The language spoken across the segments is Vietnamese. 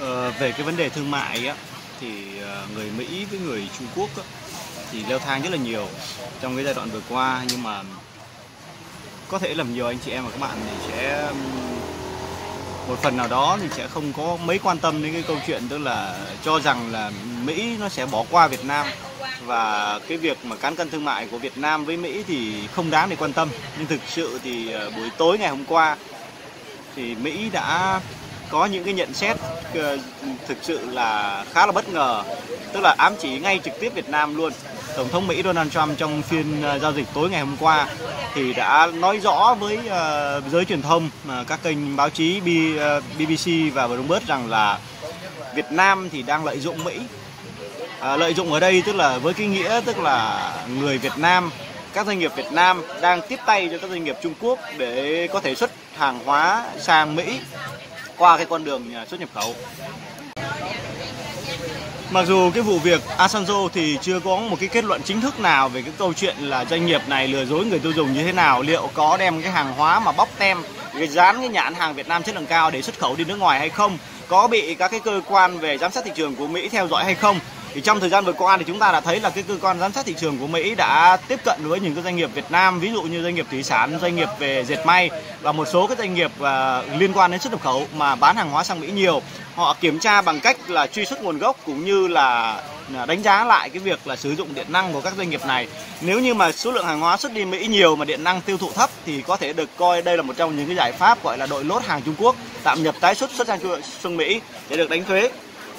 Ờ, về cái vấn đề thương mại á, thì ờ, người Mỹ với người Trung Quốc á, thì leo thang rất là nhiều trong cái giai đoạn vừa qua. Nhưng mà có thể là nhiều anh chị em và các bạn thì sẽ một phần nào đó thì sẽ không có mấy quan tâm đến cái câu chuyện tức là cho rằng là Mỹ nó sẽ bỏ qua Việt Nam. Và cái việc mà cán cân thương mại của Việt Nam với Mỹ thì không đáng để quan tâm. Nhưng thực sự thì ờ, buổi tối ngày hôm qua thì Mỹ đã có những cái nhận xét ờ, thực sự là khá là bất ngờ tức là ám chỉ ngay trực tiếp Việt Nam luôn. Tổng thống Mỹ Donald Trump trong phiên ờ, giao dịch tối ngày hôm qua thì đã nói rõ với ờ, giới truyền thông ờ, các kênh báo chí B, ờ, BBC và Bloomberg rằng là Việt Nam thì đang lợi dụng Mỹ. À, lợi dụng ở đây tức là với cái nghĩa tức là người Việt Nam các doanh nghiệp Việt Nam đang tiếp tay cho các doanh nghiệp Trung Quốc để có thể xuất hàng hóa sang Mỹ qua cái con đường à, xuất nhập khẩu. Mặc dù cái vụ việc Asanzo thì chưa có một cái kết luận chính thức nào về cái câu chuyện là doanh nghiệp này lừa dối người tiêu dùng như thế nào, liệu có đem cái hàng hóa mà bóc tem, cái dán cái nhãn hàng Việt Nam chất lượng cao để xuất khẩu đi nước ngoài hay không, có bị các cái cơ quan về giám sát thị trường của Mỹ theo dõi hay không. Thì trong thời gian vừa qua thì chúng ta đã thấy là cái cơ quan giám sát thị trường của Mỹ đã tiếp cận với những cái doanh nghiệp Việt Nam, ví dụ như doanh nghiệp thủy sản, doanh nghiệp về dệt may và một số cái doanh nghiệp à, liên quan đến xuất nhập khẩu mà bán hàng hóa sang Mỹ nhiều. Họ kiểm tra bằng cách là truy xuất nguồn gốc cũng như là à, đánh giá lại cái việc là sử dụng điện năng của các doanh nghiệp này. Nếu như mà số lượng hàng hóa xuất đi Mỹ nhiều mà điện năng tiêu thụ thấp thì có thể được coi đây là một trong những cái giải pháp gọi là đội lốt hàng Trung Quốc tạm nhập tái xuất xuất sang sang Mỹ để được đánh thuế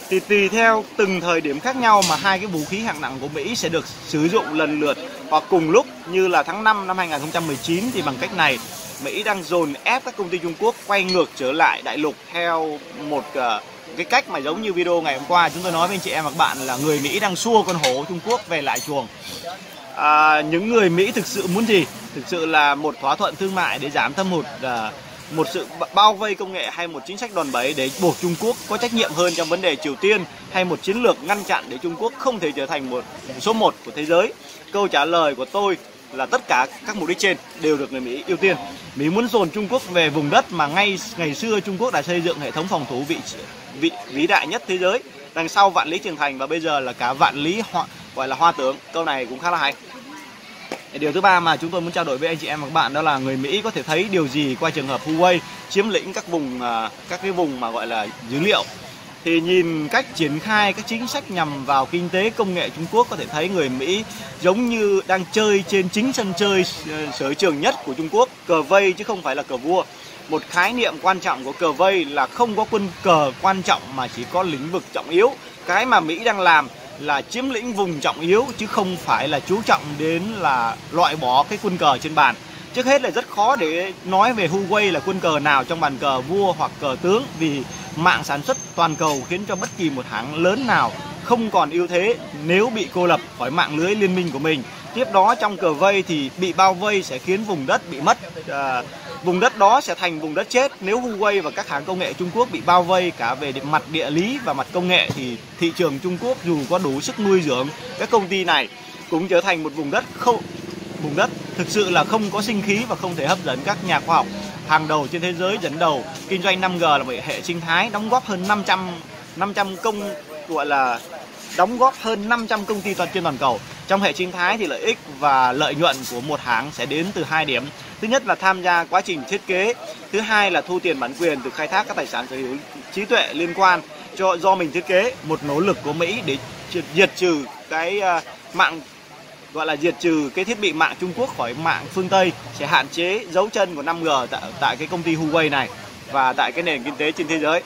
thì tùy theo từng thời điểm khác nhau mà hai cái vũ khí hạng nặng của Mỹ sẽ được sử dụng lần lượt hoặc cùng lúc như là tháng 5 năm 2019 thì bằng cách này Mỹ đang dồn ép các công ty Trung Quốc quay ngược trở lại đại lục theo một uh, cái cách mà giống như video ngày hôm qua chúng tôi nói với anh chị em và các bạn là người Mỹ đang xua con hổ Trung Quốc về lại chuồng. À, những người Mỹ thực sự muốn gì? Thực sự là một thỏa thuận thương mại để giảm thâm hụt uh, một sự bao vây công nghệ hay một chính sách đòn bẩy để buộc Trung Quốc có trách nhiệm hơn trong vấn đề Triều Tiên hay một chiến lược ngăn chặn để Trung Quốc không thể trở thành một số một của thế giới. Câu trả lời của tôi là tất cả các mục đích trên đều được người Mỹ ưu tiên. Mỹ muốn dồn Trung Quốc về vùng đất mà ngay ngày xưa Trung Quốc đã xây dựng hệ thống phòng thủ vị vị vĩ đại nhất thế giới. Đằng sau vạn lý trường thành và bây giờ là cả vạn lý hoa, gọi là hoa tướng. Câu này cũng khá là hay. Điều thứ ba mà chúng tôi muốn trao đổi với anh chị em và các bạn đó là người Mỹ có thể thấy điều gì qua trường hợp Huawei chiếm lĩnh các vùng à, các cái vùng mà gọi là dữ liệu. Thì nhìn cách triển khai các chính sách nhằm vào kinh tế công nghệ Trung Quốc có thể thấy người Mỹ giống như đang chơi trên chính sân chơi ờ, sở trường nhất của Trung Quốc, cờ vây chứ không phải là cờ vua. Một khái niệm quan trọng của cờ vây là không có quân cờ quan trọng mà chỉ có lĩnh vực trọng yếu. Cái mà Mỹ đang làm là chiếm lĩnh vùng trọng yếu chứ không phải là chú trọng đến là loại bỏ cái quân cờ trên bàn. Trước hết là rất khó để nói về Huawei là quân cờ nào trong bàn cờ vua hoặc cờ tướng vì mạng sản xuất toàn cầu khiến cho bất kỳ một hãng lớn nào không còn ưu thế nếu bị cô lập khỏi mạng lưới liên minh của mình. Tiếp đó trong cờ vây thì bị bao vây sẽ khiến vùng đất bị mất à, vùng đất đó sẽ thành vùng đất chết nếu Huawei và các hãng công nghệ Trung Quốc bị bao vây cả về mặt địa lý và mặt công nghệ thì thị trường Trung Quốc dù có đủ sức nuôi dưỡng, các công ty này cũng trở thành một vùng đất không vùng đất thực sự là không có sinh khí và không thể hấp dẫn các nhà khoa học. Hàng đầu trên thế giới dẫn đầu, kinh doanh 5G là một hệ sinh thái đóng góp hơn 500 500 công gọi là đóng góp hơn 500 công ty toàn trên toàn cầu. Trong hệ sinh thái thì lợi ích và lợi nhuận của một hãng sẽ đến từ hai điểm. Thứ nhất là tham gia quá trình thiết kế, thứ hai là thu tiền bản quyền từ khai thác các tài sản sở hữu trí tuệ liên quan cho do mình thiết kế. Một nỗ lực của Mỹ để diệt trừ cái à, mạng gọi là diệt trừ cái thiết bị mạng Trung Quốc khỏi mạng phương Tây sẽ hạn chế dấu chân của 5G tại, tại cái công ty Huawei này và tại cái nền kinh tế trên thế giới.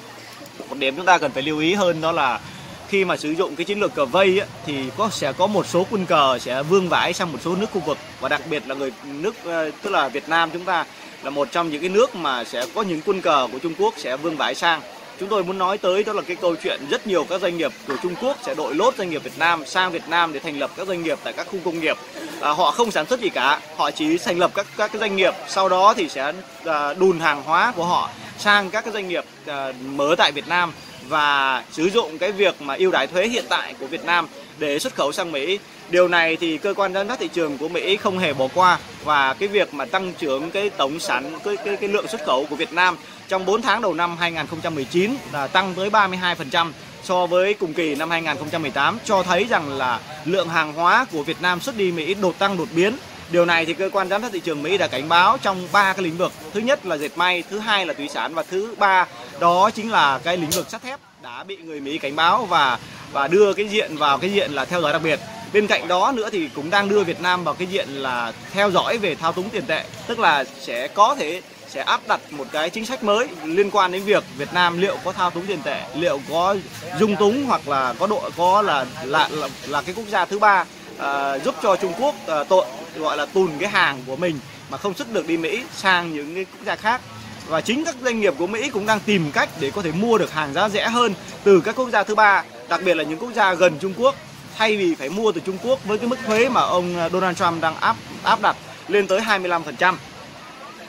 Một điểm chúng ta cần phải lưu ý hơn đó là khi mà sử dụng cái chiến lược cờ vây ấy, thì có sẽ có một số quân cờ sẽ vương vãi sang một số nước khu vực. Và đặc biệt là người nước ờ, tức là Việt Nam chúng ta là một trong những cái nước mà sẽ có những quân cờ của Trung Quốc sẽ vương vãi sang. Chúng tôi muốn nói tới đó là cái câu chuyện rất nhiều các doanh nghiệp của Trung Quốc sẽ đội lốt doanh nghiệp Việt Nam sang Việt Nam để thành lập các doanh nghiệp tại các khu công nghiệp. À, họ không sản xuất gì cả họ chỉ thành lập các các cái doanh nghiệp sau đó thì sẽ à, đùn hàng hóa của họ sang các cái doanh nghiệp ờ, à, mở tại Việt Nam và sử dụng cái việc mà ưu đãi thuế hiện tại của Việt Nam để xuất khẩu sang Mỹ. Điều này thì cơ quan giám sát thị trường của Mỹ không hề bỏ qua và cái việc mà tăng trưởng cái tổng sản cái cái, cái lượng xuất khẩu của Việt Nam trong 4 tháng đầu năm 2019 là tăng tới 32% so với cùng kỳ năm 2018 cho thấy rằng là lượng hàng hóa của Việt Nam xuất đi Mỹ đột tăng đột biến. Điều này thì cơ quan giám sát thị trường Mỹ đã cảnh báo trong ba cái lĩnh vực. Thứ nhất là dệt may, thứ hai là thủy sản và thứ ba đó chính là cái lĩnh vực sắt thép đã bị người Mỹ cảnh báo và và đưa cái diện vào cái diện là theo dõi đặc biệt. Bên cạnh đó nữa thì cũng đang đưa Việt Nam vào cái diện là theo dõi về thao túng tiền tệ, tức là sẽ có thể sẽ áp đặt một cái chính sách mới liên quan đến việc Việt Nam liệu có thao túng tiền tệ, liệu có dung túng hoặc là có độ có là là là, là cái quốc gia thứ ba uh, giúp cho Trung Quốc uh, tội gọi là tùn cái hàng của mình mà không xuất được đi Mỹ sang những cái quốc gia khác và chính các doanh nghiệp của Mỹ cũng đang tìm cách để có thể mua được hàng giá rẻ hơn từ các quốc gia thứ ba, đặc biệt là những quốc gia gần Trung Quốc thay vì phải mua từ Trung Quốc với cái mức thuế mà ông ờ, Donald Trump đang áp áp đặt lên tới 25%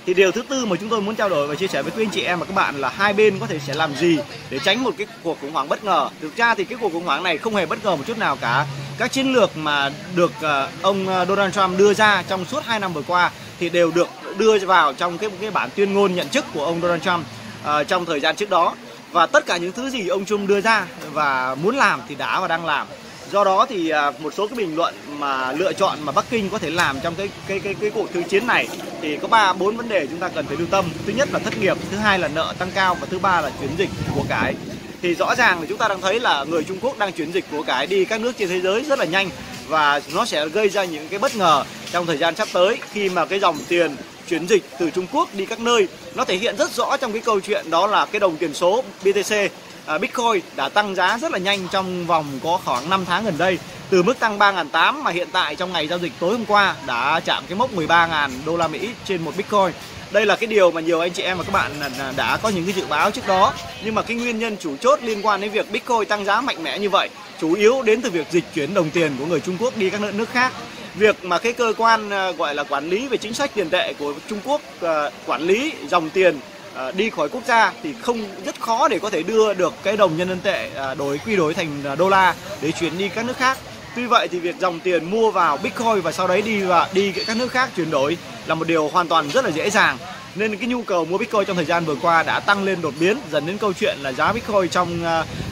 thì điều thứ tư mà chúng tôi muốn trao đổi và chia sẻ với quý anh chị em và các bạn là hai bên có thể sẽ làm gì để tránh một cái cuộc khủng hoảng bất ngờ. Thực ra thì cái cuộc khủng hoảng này không hề bất ngờ một chút nào cả. Các chiến lược mà được ờ, ông ờ, Donald Trump đưa ra trong suốt 2 năm vừa qua thì đều được đưa vào trong cái cái bản tuyên ngôn nhận chức của ông Donald Trump uh, trong thời gian trước đó. Và tất cả những thứ gì ông Trump đưa ra và muốn làm thì đã và đang làm. Do đó thì ờ, một số cái bình luận mà lựa chọn mà Bắc Kinh có thể làm trong cái cái cái cái cuộc thư chiến này thì có ba bốn vấn đề chúng ta cần phải lưu tâm. Thứ nhất là thất nghiệp thứ hai là nợ tăng cao và thứ ba là chuyển dịch của cái. Thì rõ ràng là chúng ta đang thấy là người Trung Quốc đang chuyển dịch của cái đi các nước trên thế giới rất là nhanh và nó sẽ gây ra những cái bất ngờ trong thời gian sắp tới khi mà cái dòng tiền chuyển dịch từ Trung Quốc đi các nơi nó thể hiện rất rõ trong cái câu chuyện đó là cái đồng tiền số BTC À, Bitcoin đã tăng giá rất là nhanh trong vòng có khoảng 5 tháng gần đây từ mức tăng 3.800 mà hiện tại trong ngày giao dịch tối hôm qua đã chạm cái mốc 13.000 đô la Mỹ trên một Bitcoin. Đây là cái điều mà nhiều anh chị em và các bạn đã có những cái dự báo trước đó. Nhưng mà cái nguyên nhân chủ chốt liên quan đến việc Bitcoin tăng giá mạnh mẽ như vậy chủ yếu đến từ việc dịch chuyển đồng tiền của người Trung Quốc đi các nước khác việc mà cái cơ quan ờ, gọi là quản lý về chính sách tiền tệ của Trung Quốc ờ, quản lý dòng tiền ờ, đi khỏi quốc gia thì không, rất khó để có thể đưa được cái đồng nhân dân tệ đổi, quy đổi thành đô la để chuyển đi các nước khác. Tuy vậy thì việc dòng tiền mua vào Bitcoin và sau đấy đi và đi các nước khác chuyển đổi là một điều hoàn toàn rất là dễ dàng. Nên cái nhu cầu mua Bitcoin trong thời gian vừa qua đã tăng lên đột biến, dẫn đến câu chuyện là giá Bitcoin trong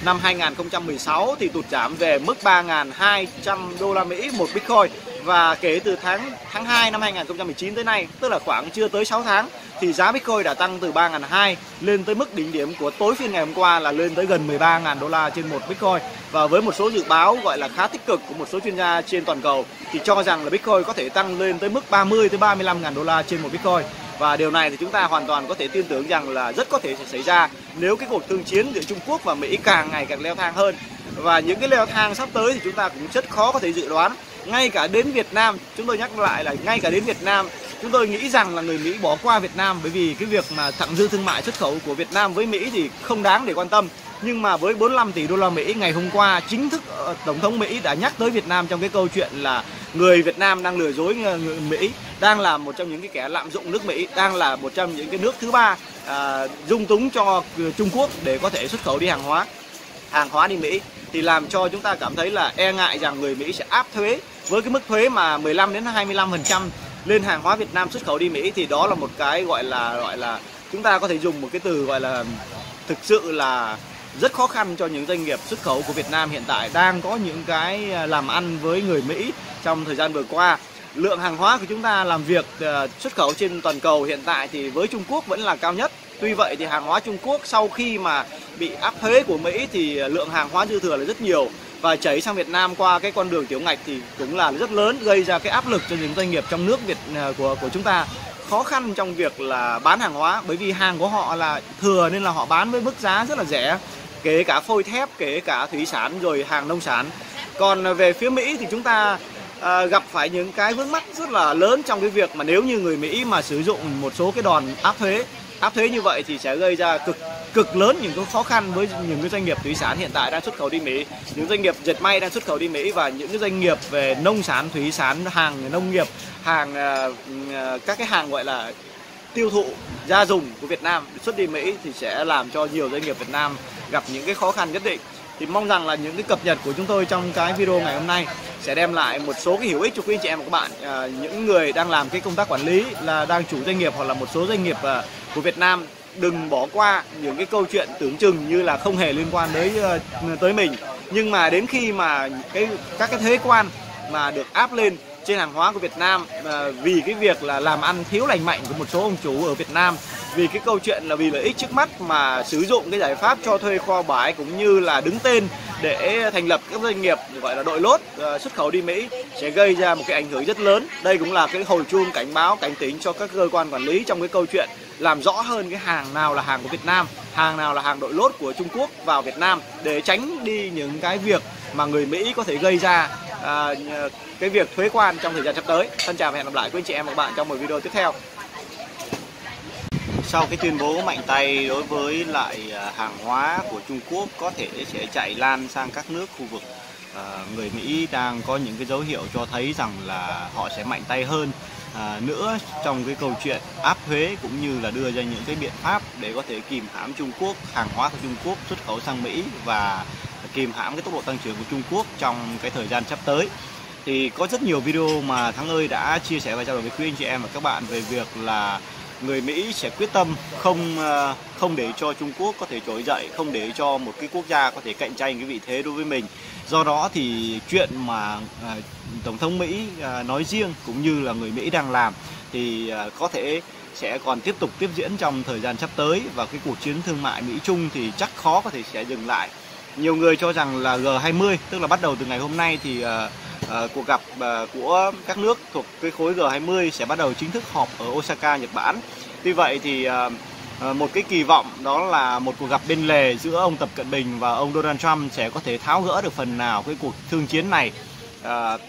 năm 2016 thì tụt giảm về mức 3.200 đô la Mỹ một Bitcoin và kể từ tháng tháng 2 năm 2019 tới nay, tức là khoảng chưa tới 6 tháng thì giá Bitcoin đã tăng từ 3.200 lên tới mức đỉnh điểm của tối phiên ngày hôm qua là lên tới gần 13.000 đô la trên một Bitcoin. Và với một số dự báo gọi là khá tích cực của một số chuyên gia trên toàn cầu thì cho rằng là Bitcoin có thể tăng lên tới mức 30 tới 35.000 đô la trên một Bitcoin. Và điều này thì chúng ta hoàn toàn có thể tin tưởng rằng là rất có thể sẽ xảy ra nếu cái cuộc thương chiến giữa Trung Quốc và Mỹ càng ngày càng leo thang hơn. Và những cái leo thang sắp tới thì chúng ta cũng rất khó có thể dự đoán ngay cả đến Việt Nam chúng tôi nhắc lại là ngay cả đến Việt Nam chúng tôi nghĩ rằng là người Mỹ bỏ qua Việt Nam bởi vì cái việc mà thặng dư thương mại xuất khẩu của Việt Nam với Mỹ thì không đáng để quan tâm. Nhưng mà với 45 tỷ đô la Mỹ ngày hôm qua chính thức ờ, tổng thống Mỹ đã nhắc tới Việt Nam trong cái câu chuyện là người Việt Nam đang lừa dối người Mỹ đang là một trong những cái kẻ lạm dụng nước Mỹ đang là một trong những cái nước thứ ba à, dung túng cho ờ, Trung Quốc để có thể xuất khẩu đi hàng hóa hàng hóa đi Mỹ. Thì làm cho chúng ta cảm thấy là e ngại rằng người Mỹ sẽ áp thuế với cái mức thuế mà 15 đến 25% lên hàng hóa Việt Nam xuất khẩu đi Mỹ thì đó là một cái gọi là gọi là chúng ta có thể dùng một cái từ gọi là thực sự là rất khó khăn cho những doanh nghiệp xuất khẩu của Việt Nam hiện tại đang có những cái à, làm ăn với người Mỹ trong thời gian vừa qua. Lượng hàng hóa của chúng ta làm việc à, xuất khẩu trên toàn cầu hiện tại thì với Trung Quốc vẫn là cao nhất. Tuy vậy thì hàng hóa Trung Quốc sau khi mà bị áp thuế của Mỹ thì à, lượng hàng hóa dư thừa là rất nhiều và chảy sang Việt Nam qua cái con đường tiểu ngạch thì cũng là rất lớn gây ra cái áp lực cho những doanh nghiệp trong nước Việt à, của của chúng ta. Khó khăn trong việc là bán hàng hóa bởi vì hàng của họ là thừa nên là họ bán với mức giá rất là rẻ kể cả phôi thép kể cả thủy sản rồi hàng nông sản. Còn về phía Mỹ thì chúng ta à, gặp phải những cái vướng mắt rất là lớn trong cái việc mà nếu như người Mỹ mà sử dụng một số cái đòn áp thuế áp thuế như vậy thì sẽ gây ra cực cực lớn những cái khó khăn với những cái doanh nghiệp thủy sản hiện tại đang xuất khẩu đi Mỹ, những doanh nghiệp dệt may đang xuất khẩu đi Mỹ và những cái doanh nghiệp về nông sản, thủy sản, hàng nông nghiệp, hàng à, ừ, à, các cái hàng gọi là tiêu thụ gia dùng của Việt Nam xuất đi Mỹ thì sẽ làm cho nhiều doanh nghiệp Việt Nam gặp những cái khó khăn nhất định. Thì mong rằng là những cái cập nhật của chúng tôi trong cái video ngày hôm nay sẽ đem lại một số cái hữu ích cho quý chị em và các bạn. À, những người đang làm cái công tác quản lý là đang chủ doanh nghiệp hoặc là một số doanh nghiệp à, của Việt Nam đừng bỏ qua những cái câu chuyện tưởng chừng như là không hề liên quan tới ờ, tới mình. Nhưng mà đến khi mà cái các cái thuế quan mà được áp lên trên hàng hóa của Việt Nam à, vì cái việc là làm ăn thiếu lành mạnh của một số ông chủ ở Việt Nam vì cái câu chuyện là vì lợi ích trước mắt mà sử dụng cái giải pháp cho thuê kho bãi cũng như là đứng tên để thành lập các doanh nghiệp gọi là đội lốt ờ, xuất khẩu đi Mỹ sẽ gây ra một cái ảnh hưởng rất lớn. Đây cũng là cái hồi chuông cảnh báo cảnh tỉnh cho các cơ quan quản lý trong cái câu chuyện làm rõ hơn cái hàng nào là hàng của Việt Nam, hàng nào là hàng đội lốt của Trung Quốc vào Việt Nam để tránh đi những cái việc mà người Mỹ có thể gây ra à, cái việc thuế quan trong thời gian sắp tới. Thân chào và hẹn gặp lại quý anh chị em và các bạn trong một video tiếp theo. Sau cái tuyên bố mạnh tay đối với lại à, hàng hóa của Trung Quốc có thể sẽ chạy lan sang các nước khu vực à, người Mỹ đang có những cái dấu hiệu cho thấy rằng là họ sẽ mạnh tay hơn. À, nữa trong cái câu chuyện áp thuế cũng như là đưa ra những cái biện pháp để có thể kìm hãm Trung Quốc hàng hóa của Trung Quốc xuất khẩu sang Mỹ và kìm hãm cái tốc độ tăng trưởng của Trung Quốc trong cái thời gian sắp tới. Thì có rất nhiều video mà Thắng ơi đã chia sẻ và trao đổi với quý anh chị em và các bạn về việc là người Mỹ sẽ quyết tâm không ờ, không để cho Trung Quốc có thể trỗi dậy, không để cho một cái quốc gia có thể cạnh tranh cái vị thế đối với mình. Do đó thì chuyện mà ờ, tổng thống Mỹ ờ, nói riêng cũng như là người Mỹ đang làm thì có thể sẽ còn tiếp tục tiếp diễn trong thời gian sắp tới và cái cuộc chiến thương mại Mỹ Trung thì chắc khó có thể sẽ dừng lại. Nhiều người cho rằng là G20 tức là bắt đầu từ ngày hôm nay thì uh, cuộc gặp uh, của các nước thuộc cái khối G20 sẽ bắt đầu chính thức họp ở Osaka, Nhật Bản. Tuy vậy thì uh, một cái kỳ vọng đó là một cuộc gặp bên lề giữa ông Tập Cận Bình và ông Donald Trump sẽ có thể tháo gỡ được phần nào cái cuộc thương chiến này. Uh,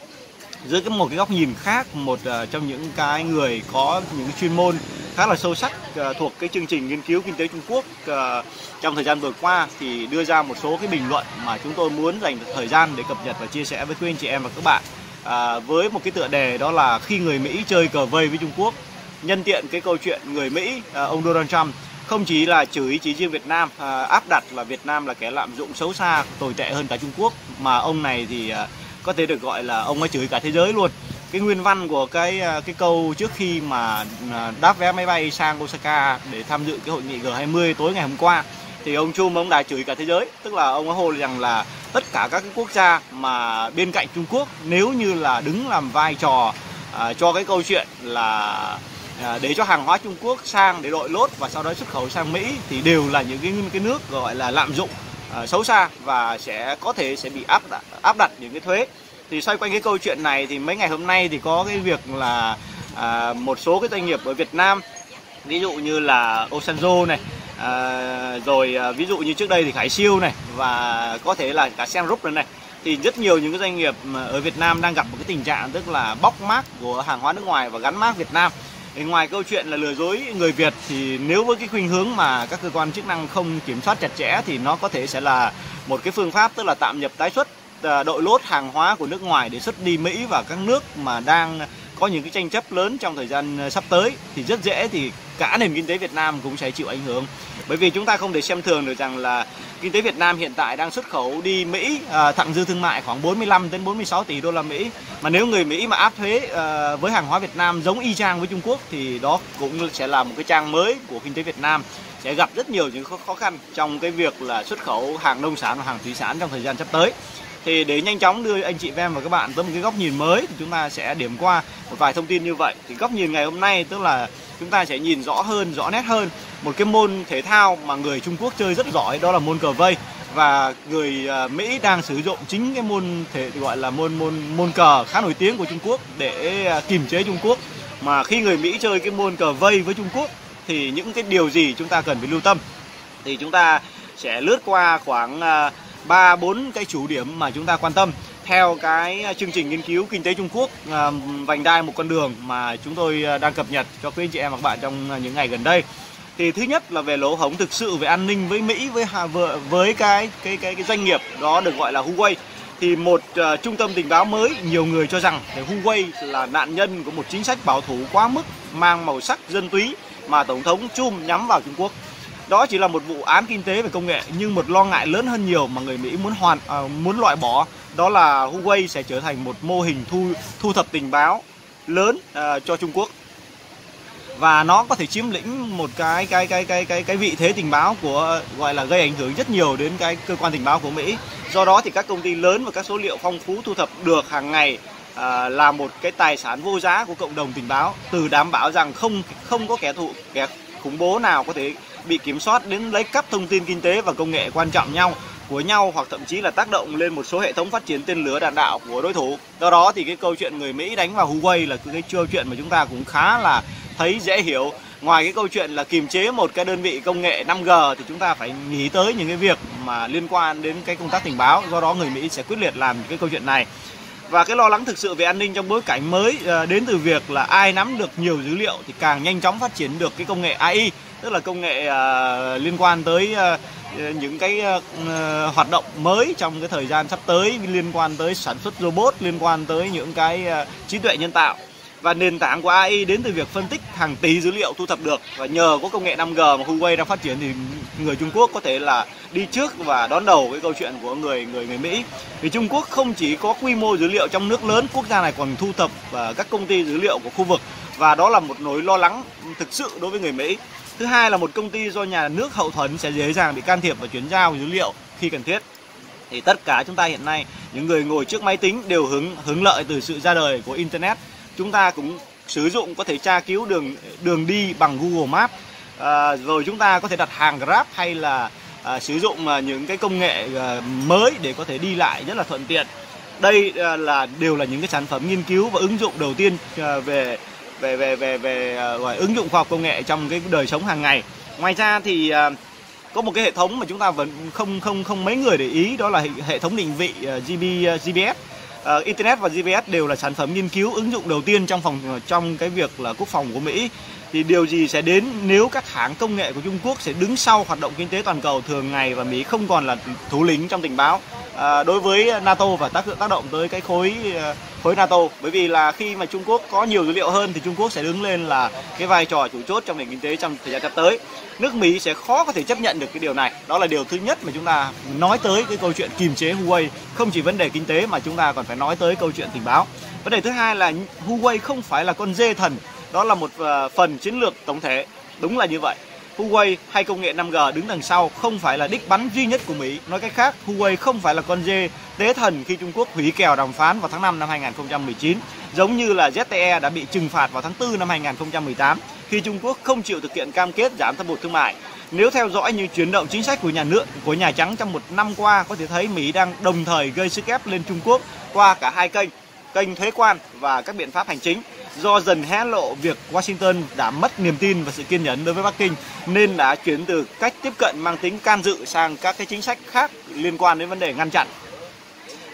dưới cái một cái góc nhìn khác một uh, trong những cái người có những chuyên môn khá là sâu sắc ờ, thuộc cái chương trình nghiên cứu kinh tế Trung Quốc ờ, trong thời gian vừa qua thì đưa ra một số cái bình luận mà chúng tôi muốn dành thời gian để cập nhật và chia sẻ với quý anh chị em và các bạn. À, với một cái tựa đề đó là khi người Mỹ chơi cờ vây với Trung Quốc nhân tiện cái câu chuyện người Mỹ à, ông Donald Trump không chỉ là chửi chỉ riêng Việt Nam à, áp đặt là Việt Nam là kẻ lạm dụng xấu xa tồi tệ hơn cả Trung Quốc mà ông này thì à, có thể được gọi là ông ấy chửi cả thế giới luôn cái nguyên văn của cái à, cái câu trước khi mà à, đáp vé máy bay sang Osaka để tham dự cái hội nghị G20 tối ngày hôm qua thì ông Trump ông đã chửi cả thế giới tức là ông ấy hô rằng là tất cả các cái quốc gia mà bên cạnh Trung Quốc nếu như là đứng làm vai trò à, cho cái câu chuyện là à, để cho hàng hóa Trung Quốc sang để đội lốt và sau đó xuất khẩu sang Mỹ thì đều là những cái cái nước gọi là lạm dụng à, xấu xa và sẽ có thể sẽ bị áp đặt, áp đặt những cái thuế thì xoay quanh cái câu chuyện này thì mấy ngày hôm nay thì có cái việc là à, một số cái doanh nghiệp ở Việt Nam ví dụ như là Osanzo này à, rồi à, ví dụ như trước đây thì Khải Siêu này và có thể là cả Senrup này này. Thì rất nhiều những cái doanh nghiệp ở Việt Nam đang gặp một cái tình trạng tức là bóc mác của hàng hóa nước ngoài và gắn mác Việt Nam. Thì ngoài câu chuyện là lừa dối người Việt thì nếu với cái khuynh hướng mà các cơ quan chức năng không kiểm soát chặt chẽ thì nó có thể sẽ là một cái phương pháp tức là tạm nhập tái xuất. Ờ, đội lốt hàng hóa của nước ngoài để xuất đi Mỹ và các nước mà đang có những cái tranh chấp lớn trong thời gian ờ, sắp tới thì rất dễ thì cả nền kinh tế Việt Nam cũng sẽ chịu ảnh hưởng. Bởi vì chúng ta không thể xem thường được rằng là kinh tế Việt Nam hiện tại đang xuất khẩu đi Mỹ à, thặng dư thương mại khoảng 45 đến 46 tỷ đô la Mỹ. Mà nếu người Mỹ mà áp thuế à, với hàng hóa Việt Nam giống y chang với Trung Quốc thì đó cũng sẽ là một cái trang mới của kinh tế Việt Nam sẽ gặp rất nhiều những khó khăn trong cái việc là xuất khẩu hàng nông sản và hàng thủy sản trong thời gian sắp tới thì để nhanh chóng đưa anh chị em và các bạn tới một cái góc nhìn mới thì chúng ta sẽ điểm qua một vài thông tin như vậy. Thì góc nhìn ngày hôm nay tức là chúng ta sẽ nhìn rõ hơn, rõ nét hơn một cái môn thể thao mà người Trung Quốc chơi rất giỏi, đó là môn cờ vây. Và người à, Mỹ đang sử dụng chính cái môn thể, gọi là môn môn môn cờ khá nổi tiếng của Trung Quốc để à, kiềm chế Trung Quốc. Mà khi người Mỹ chơi cái môn cờ vây với Trung Quốc thì những cái điều gì chúng ta cần phải lưu tâm? Thì chúng ta sẽ lướt qua khoảng à, ba bốn cái chủ điểm mà chúng ta quan tâm. Theo cái à, chương trình nghiên cứu kinh tế Trung Quốc à, vành đai một con đường mà chúng tôi à, đang cập nhật cho quý anh chị em và các bạn trong những ngày gần đây. Thì thứ nhất là về lỗ hổng thực sự về an ninh với Mỹ với với cái cái cái, cái doanh nghiệp đó được gọi là Huawei. Thì một uh, trung tâm tình báo mới nhiều người cho rằng thì Huawei là nạn nhân của một chính sách bảo thủ quá mức mang màu sắc dân túy mà tổng thống Trump nhắm vào Trung Quốc đó chỉ là một vụ án kinh tế về công nghệ nhưng một lo ngại lớn hơn nhiều mà người Mỹ muốn hoàn à, muốn loại bỏ đó là Huawei sẽ trở thành một mô hình thu thu thập tình báo lớn à, cho Trung Quốc và nó có thể chiếm lĩnh một cái cái cái cái cái cái vị thế tình báo của gọi là gây ảnh hưởng rất nhiều đến cái cơ quan tình báo của Mỹ. Do đó thì các công ty lớn và các số liệu phong phú thu thập được hàng ngày à, là một cái tài sản vô giá của cộng đồng tình báo từ đảm bảo rằng không không có kẻ thù kẻ khủng bố nào có thể bị kiểm soát đến lấy cắp thông tin kinh tế và công nghệ quan trọng nhau, của nhau hoặc thậm chí là tác động lên một số hệ thống phát triển tên lửa đạn đạo của đối thủ. Do đó thì cái câu chuyện người Mỹ đánh vào Huawei là cái câu chuyện mà chúng ta cũng khá là thấy dễ hiểu. Ngoài cái câu chuyện là kiềm chế một cái đơn vị công nghệ 5G thì chúng ta phải nghĩ tới những cái việc mà liên quan đến cái công tác tình báo. Do đó người Mỹ sẽ quyết liệt làm cái câu chuyện này và cái lo lắng thực sự về an ninh trong bối cảnh mới ờ, đến từ việc là ai nắm được nhiều dữ liệu thì càng nhanh chóng phát triển được cái công nghệ AI tức là công nghệ ờ, liên quan tới ờ, những cái hoạt động mới trong cái thời gian sắp tới, liên quan tới sản xuất robot, liên quan tới những cái trí tuệ nhân tạo và nền tảng của AI đến từ việc phân tích hàng tỷ dữ liệu thu thập được và nhờ có công nghệ 5G mà Huawei đang phát triển thì người Trung Quốc có thể là đi trước và đón đầu cái câu chuyện của người người người Mỹ. Vì Trung Quốc không chỉ có quy mô dữ liệu trong nước lớn, quốc gia này còn thu thập và các công ty dữ liệu của khu vực và đó là một nỗi lo lắng thực sự đối với người Mỹ. Thứ hai là một công ty do nhà nước hậu thuẫn sẽ dễ dàng bị can thiệp và chuyển giao dữ liệu khi cần thiết thì tất cả chúng ta hiện nay những người ngồi trước máy tính đều hứng hứng lợi từ sự ra đời của internet chúng ta cũng sử dụng có thể tra cứu đường đường đi bằng Google Maps. À, rồi chúng ta có thể đặt hàng Grab hay là à, sử dụng à, những cái công nghệ à, mới để có thể đi lại rất là thuận tiện. Đây à, là đều là những cái sản phẩm nghiên cứu và ứng dụng đầu tiên à, về về về về về à, gọi ứng dụng khoa học công nghệ trong cái đời sống hàng ngày. Ngoài ra thì à, có một cái hệ thống mà chúng ta vẫn không không không mấy người để ý đó là hệ thống định vị à, uh, GB uh, à, GPS uh, internet và GPS đều là sản phẩm nghiên cứu ứng dụng đầu tiên trong phòng ờ, trong cái việc là quốc phòng của Mỹ. Thì điều gì sẽ đến nếu các hãng công nghệ của Trung Quốc sẽ đứng sau hoạt động kinh tế toàn cầu thường ngày và Mỹ không còn là thủ lĩnh trong tình báo? À, đối với NATO và tác tác động tới cái khối ờ, khối NATO. Bởi vì là khi mà Trung Quốc có nhiều dữ liệu hơn thì Trung Quốc sẽ đứng lên là cái vai trò chủ chốt trong nền kinh tế trong thời gian sắp tới. Nước Mỹ sẽ khó có thể chấp nhận được cái điều này. Đó là điều thứ nhất mà chúng ta nói tới cái câu chuyện kiềm chế Huawei. Không chỉ vấn đề kinh tế mà chúng ta còn phải nói tới câu chuyện tình báo. Vấn đề thứ hai là Huawei không phải là con dê thần. Đó là một ờ, phần chiến lược tổng thể. Đúng là như vậy. Huawei hay công nghệ 5G đứng đằng sau không phải là đích bắn duy nhất của Mỹ. Nói cách khác, Huawei không phải là con dê tế thần khi Trung Quốc hủy kèo đàm phán vào tháng 5 năm 2019, giống như là ZTE đã bị trừng phạt vào tháng 4 năm 2018 khi Trung Quốc không chịu thực hiện cam kết giảm thâm hụt thương mại. Nếu theo dõi những chuyển động chính sách của nhà nước của Nhà Trắng trong một năm qua, có thể thấy Mỹ đang đồng thời gây sức ép lên Trung Quốc qua cả hai kênh, kênh thuế quan và các biện pháp hành chính do dần hé lộ việc Washington đã mất niềm tin và sự kiên nhẫn đối với Bắc Kinh nên đã chuyển từ cách tiếp cận mang tính can dự sang các cái chính sách khác liên quan đến vấn đề ngăn chặn.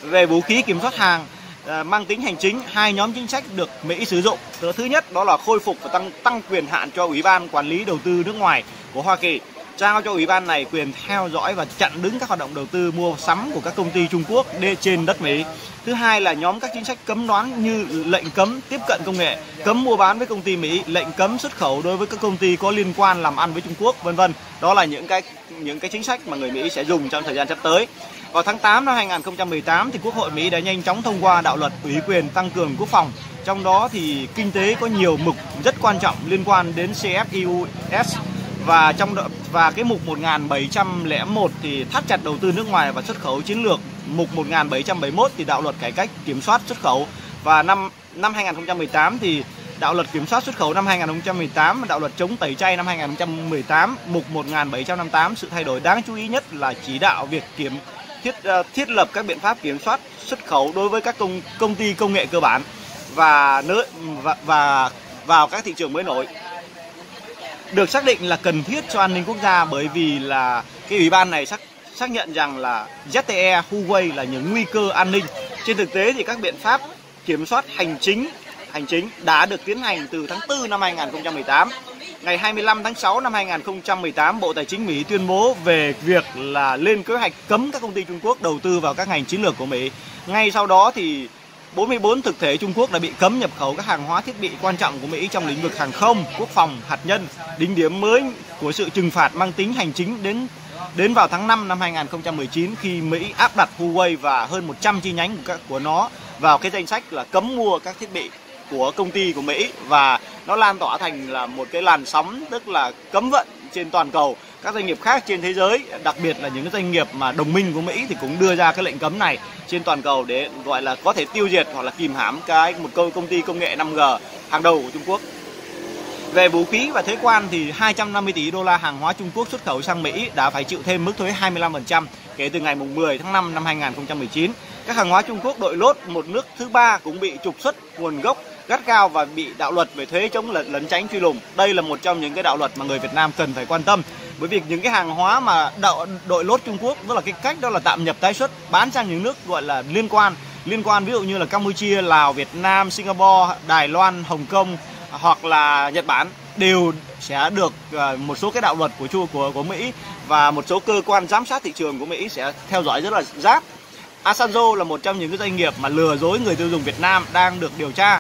Về vũ khí kiểm soát hàng ờ, mang tính hành chính, hai nhóm chính sách được Mỹ sử dụng. Thứ nhất đó là khôi phục và tăng tăng quyền hạn cho Ủy ban quản lý đầu tư nước ngoài của Hoa Kỳ trao cho ủy ban này quyền theo dõi và chặn đứng các hoạt động đầu tư mua sắm của các công ty Trung Quốc trên đất Mỹ. Thứ hai là nhóm các chính sách cấm đoán như lệnh cấm tiếp cận công nghệ, cấm mua bán với công ty Mỹ, lệnh cấm xuất khẩu đối với các công ty có liên quan làm ăn với Trung Quốc, vân vân. Đó là những cái những cái chính sách mà người Mỹ sẽ dùng trong thời gian sắp tới. Vào tháng 8 năm 2018 thì Quốc hội Mỹ đã nhanh chóng thông qua đạo luật ủy quyền tăng cường quốc phòng. Trong đó thì kinh tế có nhiều mục rất quan trọng liên quan đến CFIUS và trong đó, và cái mục 1701 thì thắt chặt đầu tư nước ngoài và xuất khẩu chiến lược. Mục 1771 thì đạo luật cải cách kiểm soát xuất khẩu. Và năm năm 2018 thì đạo luật kiểm soát xuất khẩu năm 2018 và đạo luật chống tẩy chay năm 2018 mục 1758 sự thay đổi đáng chú ý nhất là chỉ đạo việc kiểm thiết uh, thiết lập các biện pháp kiểm soát xuất khẩu đối với các công công ty công nghệ cơ bản và nới và, và vào các thị trường mới nổi được xác định là cần thiết cho an ninh quốc gia bởi vì là cái ủy ban này xác xác nhận rằng là ZTE, Huawei là những nguy cơ an ninh. Trên thực tế thì các biện pháp kiểm soát hành chính hành chính đã được tiến hành từ tháng 4 năm 2018. Ngày 25 tháng 6 năm 2018, Bộ Tài chính Mỹ tuyên bố về việc là lên kế hoạch cấm các công ty Trung Quốc đầu tư vào các ngành chiến lược của Mỹ. Ngay sau đó thì 44 thực thể Trung Quốc đã bị cấm nhập khẩu các hàng hóa thiết bị quan trọng của Mỹ trong lĩnh vực hàng không, quốc phòng, hạt nhân. Đỉnh điểm mới của sự trừng phạt mang tính hành chính đến đến vào tháng 5 năm 2019 khi Mỹ áp đặt Huawei và hơn 100 chi nhánh của, của nó vào cái danh sách là cấm mua các thiết bị của công ty của Mỹ và nó lan tỏa thành là một cái làn sóng tức là cấm vận trên toàn cầu các doanh nghiệp khác trên thế giới, đặc biệt là những doanh nghiệp mà đồng minh của Mỹ thì cũng đưa ra cái lệnh cấm này trên toàn cầu để gọi là có thể tiêu diệt hoặc là kìm hãm cái một công ty công nghệ 5G hàng đầu của Trung Quốc về vũ khí và thuế quan thì 250 tỷ đô la hàng hóa Trung Quốc xuất khẩu sang Mỹ đã phải chịu thêm mức thuế 25% kể từ ngày 10 tháng 5 năm 2019. Các hàng hóa Trung Quốc đội lốt một nước thứ ba cũng bị trục xuất nguồn gốc gắt gao và bị đạo luật về thuế chống lẩn lấn tránh truy lùng. Đây là một trong những cái đạo luật mà người Việt Nam cần phải quan tâm. Bởi vì những cái hàng hóa mà đạo, đội lốt Trung Quốc đó là cái cách đó là tạm nhập tái xuất bán sang những nước gọi là liên quan liên quan ví dụ như là Campuchia, Lào, Việt Nam, Singapore, Đài Loan, Hồng Kông hoặc là Nhật Bản đều sẽ được ờ, một số cái đạo luật của chu của của Mỹ và một số cơ quan giám sát thị trường của Mỹ sẽ theo dõi rất là giáp. Asanzo là một trong những cái doanh nghiệp mà lừa dối người tiêu dùng Việt Nam đang được điều tra